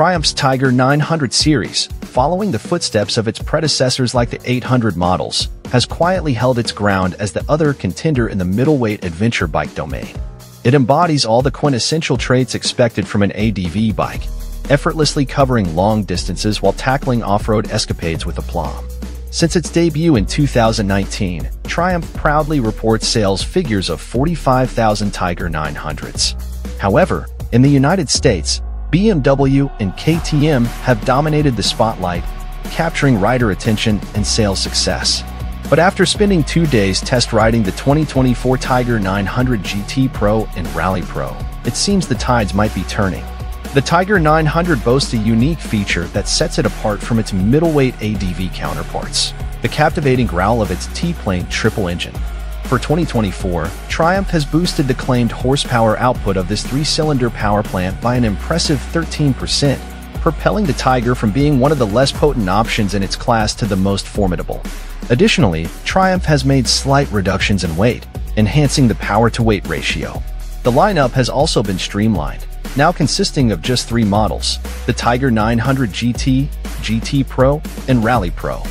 Triumph's Tiger 900 series, following the footsteps of its predecessors like the 800 models, has quietly held its ground as the other contender in the middleweight adventure bike domain. It embodies all the quintessential traits expected from an ADV bike, effortlessly covering long distances while tackling off-road escapades with aplomb. Since its debut in 2019, Triumph proudly reports sales figures of 45,000 Tiger 900s. However, in the United States, BMW and KTM have dominated the spotlight, capturing rider attention and sales success. But after spending two days test riding the 2024 Tiger 900 GT Pro and Rally Pro, it seems the tides might be turning. The Tiger 900 boasts a unique feature that sets it apart from its middleweight ADV counterparts, the captivating growl of its T-Plane triple engine. For 2024, Triumph has boosted the claimed horsepower output of this three-cylinder power plant by an impressive 13%, propelling the Tiger from being one of the less potent options in its class to the most formidable. Additionally, Triumph has made slight reductions in weight, enhancing the power-to-weight ratio. The lineup has also been streamlined, now consisting of just three models, the Tiger 900 GT, GT Pro, and Rally Pro.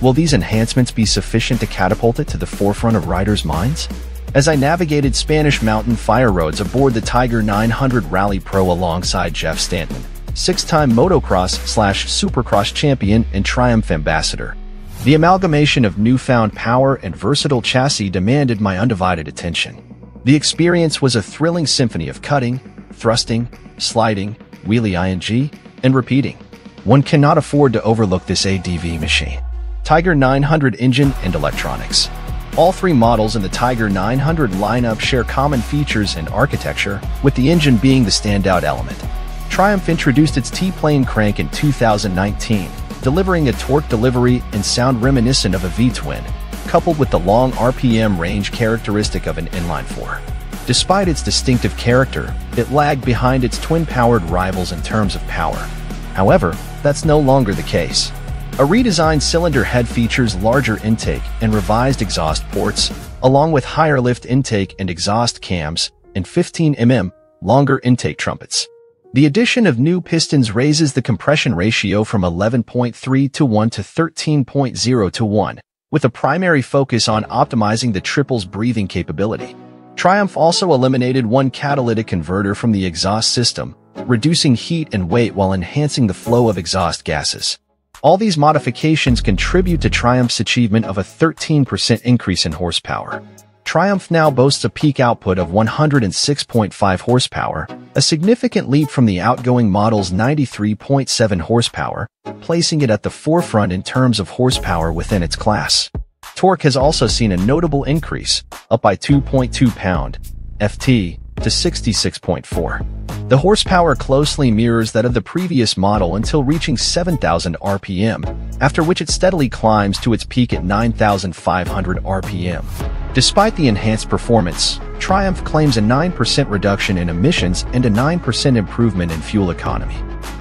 Will these enhancements be sufficient to catapult it to the forefront of riders' minds? As I navigated Spanish mountain fire roads aboard the Tiger 900 Rally Pro alongside Jeff Stanton, six-time motocross slash supercross champion and Triumph ambassador, the amalgamation of newfound power and versatile chassis demanded my undivided attention. The experience was a thrilling symphony of cutting, thrusting, sliding, wheelie ing, and repeating. One cannot afford to overlook this ADV machine. Tiger 900 engine and electronics. All three models in the Tiger 900 lineup share common features and architecture, with the engine being the standout element. Triumph introduced its T-Plane crank in 2019, delivering a torque delivery and sound reminiscent of a V-twin, coupled with the long RPM range characteristic of an inline-four. Despite its distinctive character, it lagged behind its twin-powered rivals in terms of power. However, that's no longer the case. A redesigned cylinder head features larger intake and revised exhaust ports, along with higher lift intake and exhaust cams, and 15mm longer intake trumpets. The addition of new pistons raises the compression ratio from 11.3 to 1 to 13.0 to 1, with a primary focus on optimizing the triple's breathing capability. Triumph also eliminated one catalytic converter from the exhaust system, reducing heat and weight while enhancing the flow of exhaust gases. All these modifications contribute to Triumph's achievement of a 13% increase in horsepower. Triumph now boasts a peak output of 106.5 horsepower, a significant leap from the outgoing model's 93.7 horsepower, placing it at the forefront in terms of horsepower within its class. Torque has also seen a notable increase, up by 2.2 pound FT to 66.4. The horsepower closely mirrors that of the previous model until reaching 7,000 RPM, after which it steadily climbs to its peak at 9,500 RPM. Despite the enhanced performance, Triumph claims a 9% reduction in emissions and a 9% improvement in fuel economy.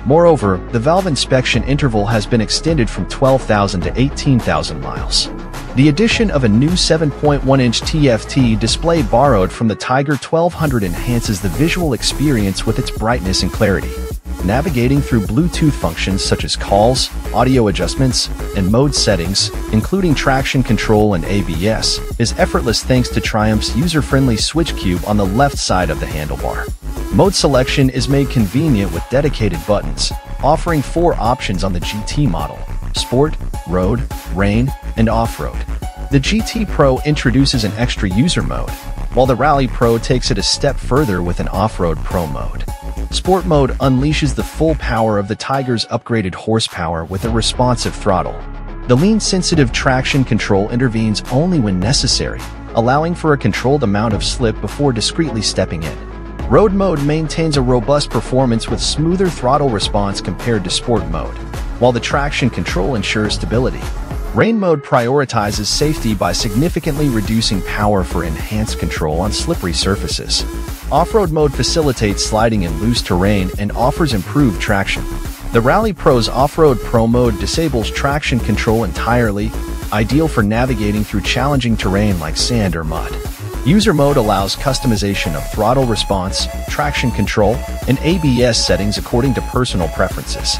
Moreover, the valve inspection interval has been extended from 12,000 to 18,000 miles. The addition of a new 7.1-inch TFT display borrowed from the Tiger 1200 enhances the visual experience with its brightness and clarity. Navigating through Bluetooth functions such as calls, audio adjustments, and mode settings, including traction control and ABS, is effortless thanks to Triumph's user-friendly switch cube on the left side of the handlebar. Mode selection is made convenient with dedicated buttons, offering four options on the GT model, Sport, Road, Rain, and Off-Road. The GT Pro introduces an extra user mode, while the Rally Pro takes it a step further with an Off-Road Pro mode. Sport mode unleashes the full power of the Tiger's upgraded horsepower with a responsive throttle. The lean-sensitive traction control intervenes only when necessary, allowing for a controlled amount of slip before discreetly stepping in. Road mode maintains a robust performance with smoother throttle response compared to sport mode, while the traction control ensures stability. Rain mode prioritizes safety by significantly reducing power for enhanced control on slippery surfaces. Off-road mode facilitates sliding in loose terrain and offers improved traction. The Rally Pro's Off-Road Pro mode disables traction control entirely, ideal for navigating through challenging terrain like sand or mud. User mode allows customization of throttle response, traction control, and ABS settings according to personal preferences.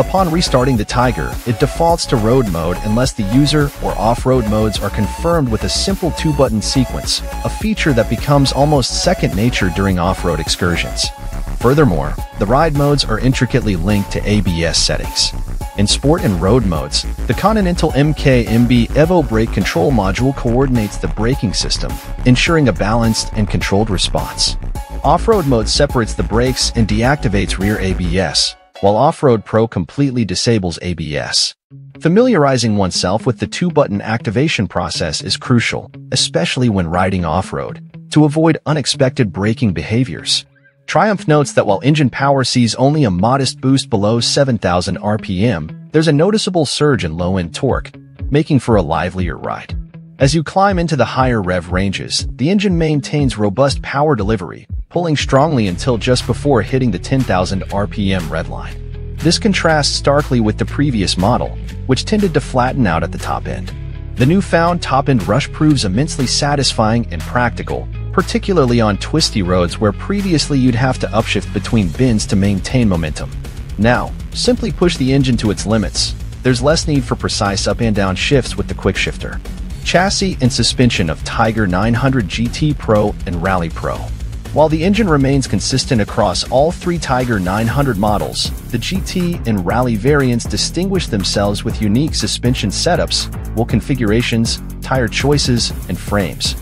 Upon restarting the Tiger, it defaults to road mode unless the user or off-road modes are confirmed with a simple two-button sequence, a feature that becomes almost second nature during off-road excursions. Furthermore, the ride modes are intricately linked to ABS settings. In sport and road modes, the Continental MK-MB Evo brake control module coordinates the braking system, ensuring a balanced and controlled response. Off-road mode separates the brakes and deactivates rear ABS, while Off-Road Pro completely disables ABS. Familiarizing oneself with the two-button activation process is crucial, especially when riding off-road, to avoid unexpected braking behaviors. Triumph notes that while engine power sees only a modest boost below 7,000 RPM, there's a noticeable surge in low-end torque, making for a livelier ride. As you climb into the higher rev ranges, the engine maintains robust power delivery, pulling strongly until just before hitting the 10,000 RPM redline. This contrasts starkly with the previous model, which tended to flatten out at the top end. The newfound top-end rush proves immensely satisfying and practical, particularly on twisty roads where previously you'd have to upshift between bins to maintain momentum. Now, simply push the engine to its limits. There's less need for precise up and down shifts with the quick shifter. Chassis and suspension of Tiger 900 GT Pro and Rally Pro. While the engine remains consistent across all three Tiger 900 models, the GT and Rally variants distinguish themselves with unique suspension setups, wheel configurations, tire choices, and frames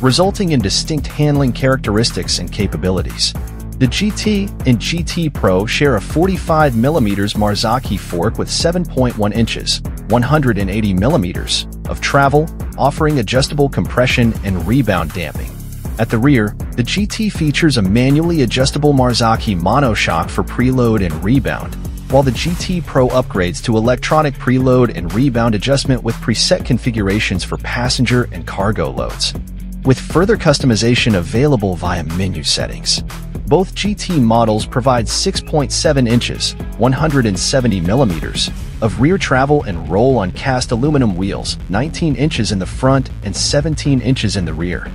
resulting in distinct handling characteristics and capabilities. The GT and GT Pro share a 45mm Marzocchi fork with 7.1 inches, 180mm, of travel, offering adjustable compression and rebound damping. At the rear, the GT features a manually adjustable Marzocchi monoshock for preload and rebound, while the GT Pro upgrades to electronic preload and rebound adjustment with preset configurations for passenger and cargo loads with further customization available via menu settings. Both GT models provide 6.7 inches, 170 millimeters, of rear travel and roll on cast aluminum wheels, 19 inches in the front and 17 inches in the rear.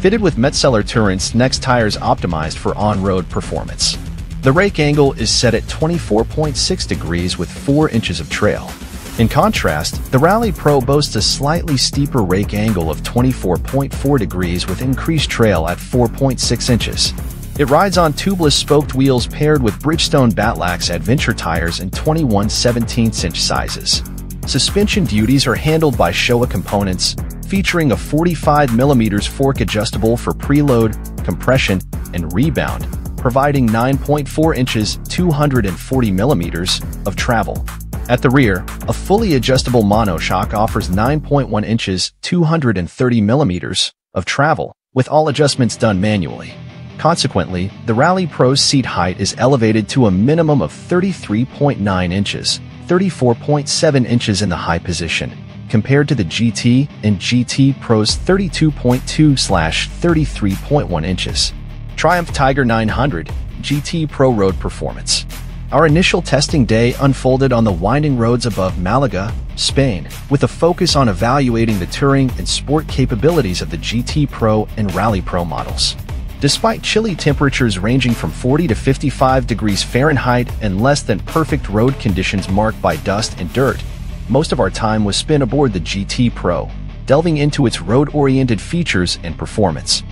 Fitted with Metzeler Tourance Next tires optimized for on-road performance. The rake angle is set at 24.6 degrees with 4 inches of trail. In contrast, the Rally Pro boasts a slightly steeper rake angle of 24.4 degrees with increased trail at 4.6 inches. It rides on tubeless spoked wheels paired with Bridgestone Battlax Adventure tires in 21 17-inch sizes. Suspension duties are handled by Showa Components, featuring a 45mm fork adjustable for preload, compression, and rebound, providing 9.4 inches 240mm of travel. At the rear, a fully adjustable monoshock offers 9.1 inches 230 millimeters of travel, with all adjustments done manually. Consequently, the Rally Pro's seat height is elevated to a minimum of 33.9 inches, 34.7 inches in the high position, compared to the GT and GT Pro's 32.2-33.1 inches. Triumph Tiger 900 GT Pro Road Performance our initial testing day unfolded on the winding roads above Malaga, Spain, with a focus on evaluating the touring and sport capabilities of the GT Pro and Rally Pro models. Despite chilly temperatures ranging from 40 to 55 degrees Fahrenheit and less than perfect road conditions marked by dust and dirt, most of our time was spent aboard the GT Pro, delving into its road-oriented features and performance.